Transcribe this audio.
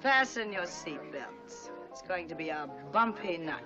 Fasten your seatbelts. It's going to be a bumpy night.